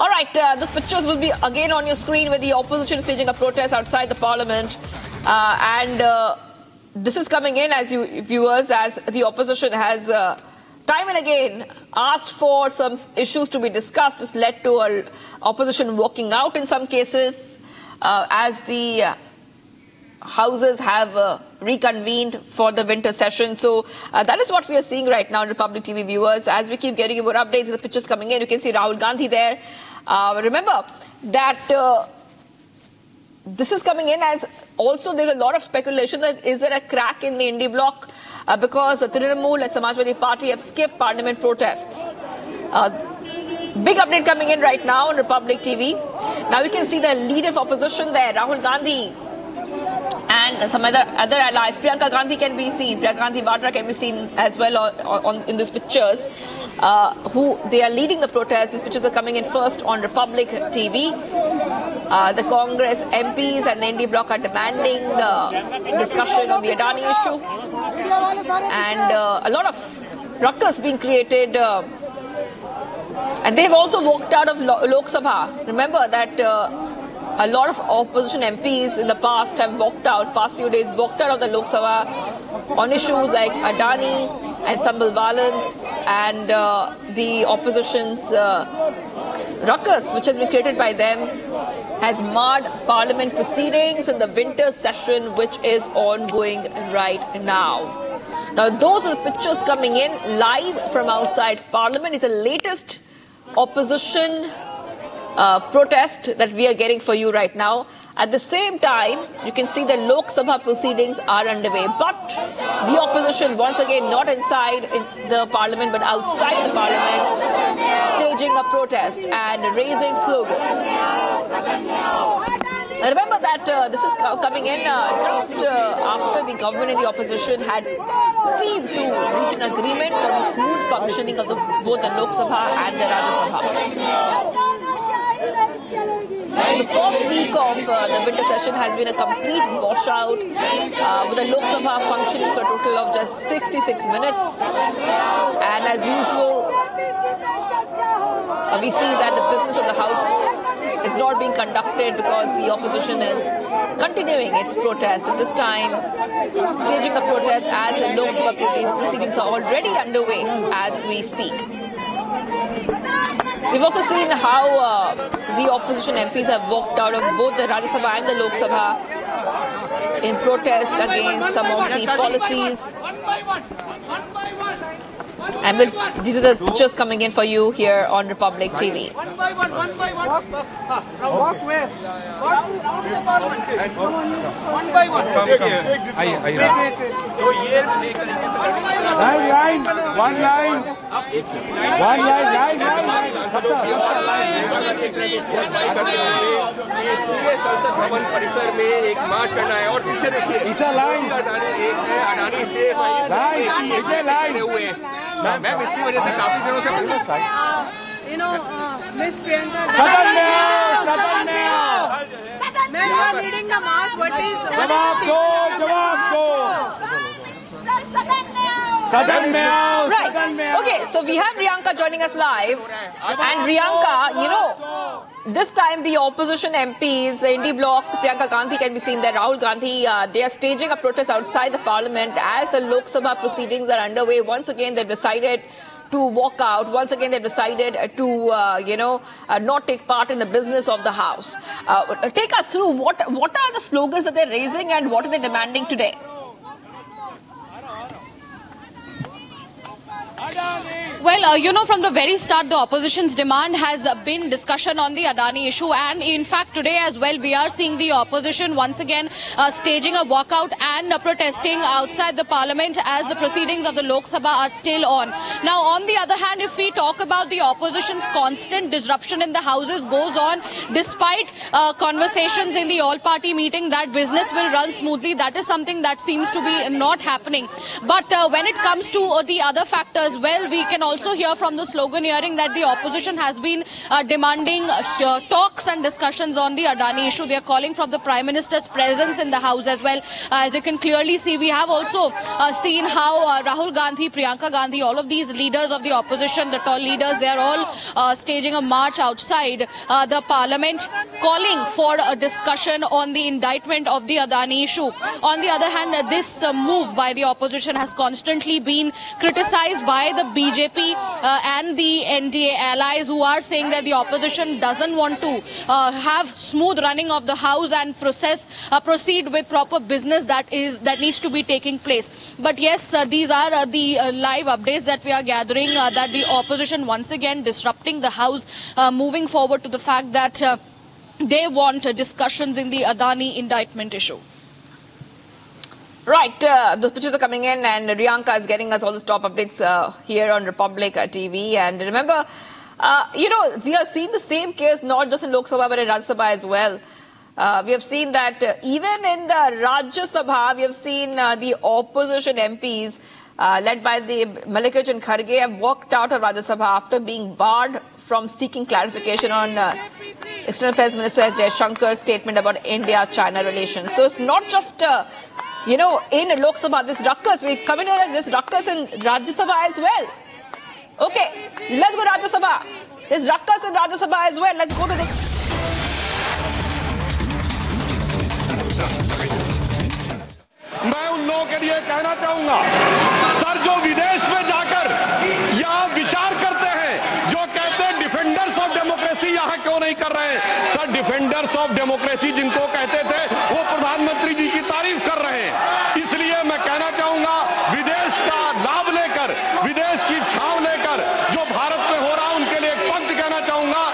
All right, uh, those pictures will be again on your screen with the opposition staging a protest outside the parliament. Uh, and uh, this is coming in as you viewers, as the opposition has uh, time and again asked for some issues to be discussed. It's led to a opposition walking out in some cases uh, as the uh, houses have uh, reconvened for the winter session. So uh, that is what we are seeing right now, Republic TV viewers. As we keep getting more updates, the pictures coming in, you can see Rahul Gandhi there. Uh, remember that uh, this is coming in as also there's a lot of speculation that is there a crack in the Indy bloc uh, because Trinamool and Samajwadi Party have skipped parliament protests. Uh, Big update coming in right now on Republic TV. Now we can see the leader of opposition there, Rahul Gandhi, and some other other allies. Priyanka Gandhi can be seen. Priyanka Gandhi Vadra can be seen as well on, on in these pictures. Uh, who they are leading the protests. These pictures are coming in first on Republic TV. Uh, the Congress MPs and the Indy bloc are demanding the discussion on the Adani issue, and uh, a lot of ruckus being created. Uh, and they've also walked out of Lok Sabha. Remember that uh, a lot of opposition MPs in the past have walked out, past few days, walked out of the Lok Sabha on issues like Adani and violence and uh, the opposition's uh, ruckus, which has been created by them, has marred parliament proceedings in the winter session, which is ongoing right now. Now, those are the pictures coming in live from outside Parliament. It's the latest opposition uh, protest that we are getting for you right now. At the same time, you can see the Lok Sabha proceedings are underway, but the opposition, once again, not inside in the parliament, but outside the parliament, staging a protest and raising slogans. Remember that uh, this is coming in uh, just uh, after the government and the opposition had seemed to reach an agreement for the smooth functioning of the, both the Lok Sabha and the Rajya Sabha. The first week of uh, the winter session has been a complete washout uh, with the Lok Sabha functioning for a total of just 66 minutes. And as usual, uh, we see that the business of the House is not being conducted because the opposition is continuing its protest. At this time, staging the protest as the Lok Sabha proceedings are already underway as we speak. We've also seen how uh, the opposition MPs have walked out of both the Rajya Sabha and the Lok Sabha in protest against some of the policies. And we'll, these are the pictures coming in for you here on Republic TV. One by one, one by one. Walk, where? Walk round the parliament. One by one. Come, come. Here line, one line, one line, line. संसद भवन परिसर में एक मार्च करना है और पीछे देखिए लाइन एक है अडानी से लाइन हुए मैम इसकी वजह से काफ़ी दिनों से know, uh, Miss Priyanka. सदन में आओ सदन में आओ is? जवाब दो जवाब दो Southern Mayor. Right. Okay, so we have Riyanka joining us live. And Riyanka, you know, this time the opposition MPs, the Indie Bloc, Priyanka Gandhi can be seen there, Rahul Gandhi, uh, they are staging a protest outside the parliament as the Lok Sabha proceedings are underway. Once again, they've decided to walk out. Once again, they've decided to, uh, you know, uh, not take part in the business of the House. Uh, take us through what, what are the slogans that they're raising and what are they demanding today? Guarda-me! Well, uh, you know, from the very start, the opposition's demand has been discussion on the Adani issue. And in fact, today as well, we are seeing the opposition once again uh, staging a walkout and uh, protesting outside the parliament as the proceedings of the Lok Sabha are still on. Now, on the other hand, if we talk about the opposition's constant disruption in the houses goes on, despite uh, conversations in the all-party meeting that business will run smoothly, that is something that seems to be not happening. But uh, when it comes to uh, the other factors, well, we can also hear from the slogan hearing that the opposition has been uh, demanding uh, talks and discussions on the Adani issue. They are calling for the Prime Minister's presence in the House as well. Uh, as you can clearly see, we have also uh, seen how uh, Rahul Gandhi, Priyanka Gandhi, all of these leaders of the opposition, the tall leaders, they are all staging a march outside the parliament calling for a discussion on the indictment of the Adani issue. On the other hand, this move by the opposition has constantly been criticized by the BJP uh, and the NDA allies who are saying that the opposition doesn't want to uh, have smooth running of the house and process uh, proceed with proper business that is that needs to be taking place. But yes, uh, these are uh, the uh, live updates that we are gathering that the opposition once again disrupting the house, moving forward to the fact that. They want discussions in the Adani indictment issue. Right, uh, those pictures are coming in, and Riyanka is getting us all the top updates uh, here on Republic uh, TV. And remember, uh, you know, we have seen the same case not just in Lok Sabha but in Rajya Sabha as well. Uh, we have seen that uh, even in the Rajya Sabha, we have seen uh, the opposition MPs, uh, led by the Mallikarjun Kharge, have walked out of Rajya Sabha after being barred from seeking clarification on External Affairs Minister S. Jaishankar's statement about India-China relations. So it's not just you know, in Lok Sabha, this ruckus, we come in here as this ruckus in Rajya Sabha as well. Okay, let's go Rajya Sabha. There's ruckus in Rajya Sabha as well. Let's go to the. मैं उन लोगों के लिए कहना चाहूँगा sir जो विदेश में जाकर यहाँ विचार करते हैं जो कहते हैं डिफेंडर्स ऑफ़ डेमोक्रेसी यहाँ क्यों नहीं कर रहे हैं डिफेंडर्स ऑफ़ डेमोक्रेसी जिनको कहते थे वो प्रधानमंत्री जी की तारीफ़ कर रहे हैं। इसलिए मैं कहना चाहूँगा विदेश का लाभ लेकर विदेश की छाव लेकर जो भारत में हो रहा उनके लिए एक पंक्ति कहना चाहूँगा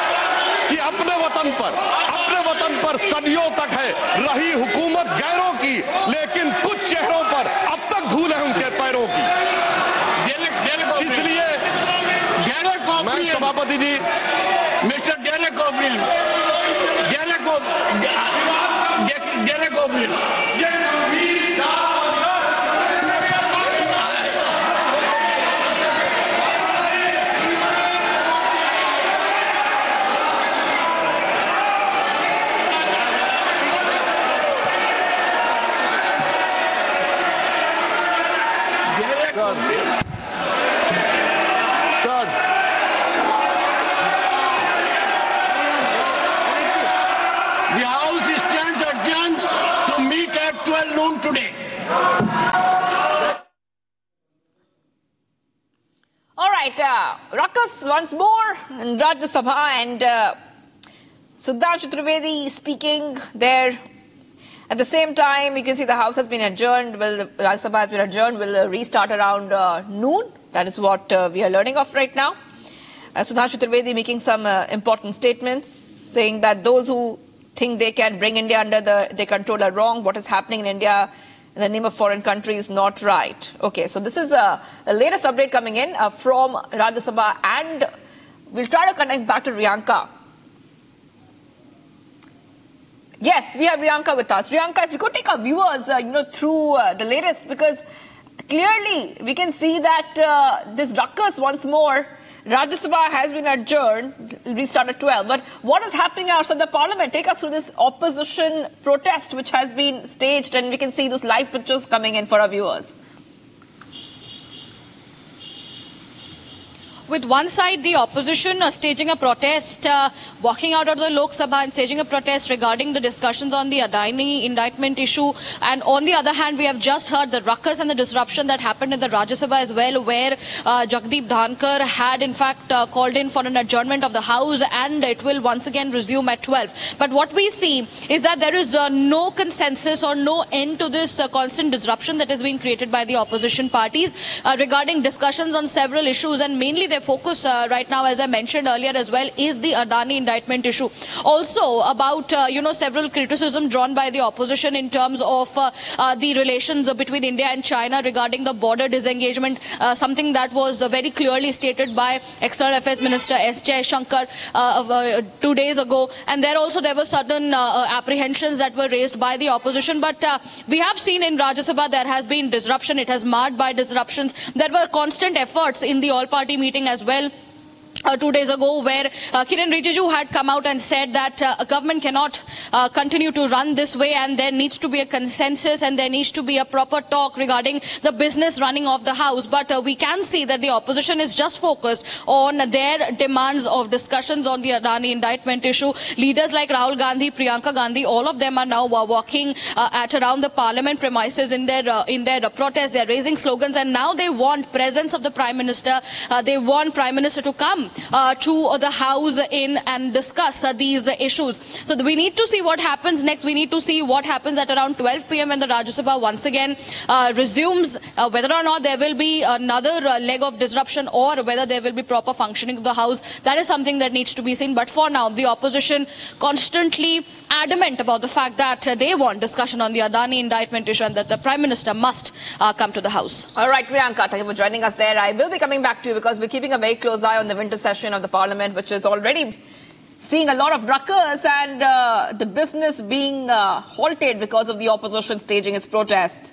कि अपने वतन पर अपने वतन पर सदियों तक है रही हुकूमत गैरों की लेकिन कुछ चेहरों पर अब तक धूल है उनके पैरों की। इसलिए मैं सभापति जी mister Derek O'Brien. o gerek olmuyor. Gerek 12 today. All right, uh, ruckus once more in Rajya Sabha and uh, Sudhanshu Trivedi speaking there. At the same time, you can see the House has been adjourned. Well, the Rajya Sabha has been adjourned. Will uh, restart around uh, noon. That is what uh, we are learning of right now. Uh, Sudhanshu Trivedi making some uh, important statements, saying that those who think they can bring India under the, their control are wrong. What is happening in India in the name of foreign country is not right. Okay, so this is the latest update coming in uh, from Rajya Sabha, and we'll try to connect back to Riyanka. Yes, we have Riyanka with us. Riyanka, if you could take our viewers, uh, you know, through uh, the latest, because clearly we can see that uh, this ruckus once more. Rajya Sabha has been adjourned, restart at 12. But what is happening outside the parliament? Take us through this opposition protest which has been staged, and we can see those live pictures coming in for our viewers. With one side, the opposition uh, staging a protest, uh, walking out of the Lok Sabha and staging a protest regarding the discussions on the Adani indictment issue. And on the other hand, we have just heard the ruckus and the disruption that happened in the Rajya Sabha as well, where uh, Jagdeep Dhankhar had in fact uh, called in for an adjournment of the House and it will once again resume at 12. But what we see is that there is uh, no consensus or no end to this uh, constant disruption that is being created by the opposition parties regarding discussions on several issues and mainly their focus uh, right now, as I mentioned earlier as well, is the Adani indictment issue. Also about, uh, you know, several criticism drawn by the opposition in terms of uh, uh, the relations between India and China regarding the border disengagement, uh, something that was very clearly stated by External Affairs Minister S. Shankar uh, two days ago. And there also there were certain apprehensions that were raised by the opposition. But we have seen in Rajya Sabha there has been disruption. It has marred by disruptions. There were constant efforts in the all-party meeting as well uh, two days ago where uh, Kiran Rijiju had come out and said that uh, a government cannot uh, continue to run this way and there needs to be a consensus and there needs to be a proper talk regarding the business running of the house. But uh, we can see that the opposition is just focused on their demands of discussions on the Adani indictment issue. Leaders like Rahul Gandhi, Priyanka Gandhi, all of them are now uh, walking at around the parliament premises in their in their uh, protest. They're raising slogans and now they want presence of the prime minister. They want prime minister to come to the house in and discuss uh, these issues. So we need to see what happens next. We need to see what happens at around 12 p.m. when the Rajya Sabha once again uh, resumes, uh, whether or not there will be another uh, leg of disruption or whether there will be proper functioning of the house. That is something that needs to be seen. But for now, the opposition constantly adamant about the fact that uh, they want discussion on the Adani indictment issue and that the Prime Minister must uh, come to the House. All right, Priyanka, thank you for joining us there. I will be coming back to you because we're keeping a very close eye on the winter session of the Parliament, which is already seeing a lot of ruckus and uh, the business being uh, halted because of the opposition staging its protests.